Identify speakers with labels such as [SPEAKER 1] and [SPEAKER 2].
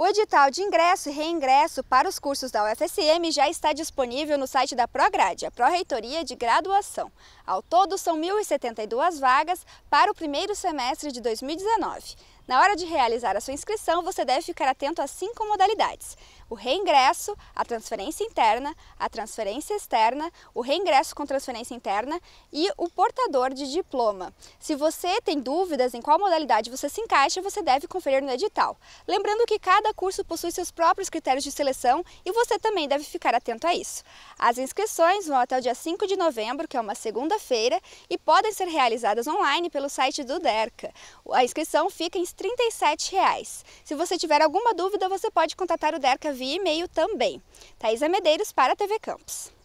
[SPEAKER 1] O edital de ingresso e reingresso para os cursos da UFSM já está disponível no site da Prograde, a Pró-Reitoria de Graduação. Ao todo, são 1.072 vagas para o primeiro semestre de 2019. Na hora de realizar a sua inscrição, você deve ficar atento a cinco modalidades: o reingresso, a transferência interna, a transferência externa, o reingresso com transferência interna e o portador de diploma. Se você tem dúvidas em qual modalidade você se encaixa, você deve conferir no edital. Lembrando que cada curso possui seus próprios critérios de seleção e você também deve ficar atento a isso. As inscrições vão até o dia 5 de novembro, que é uma segunda-feira, e podem ser realizadas online pelo site do DERCA. A inscrição fica em 37 reais. Se você tiver alguma dúvida, você pode contatar o DERCA via e-mail também. Thaisa Medeiros para a TV Campos.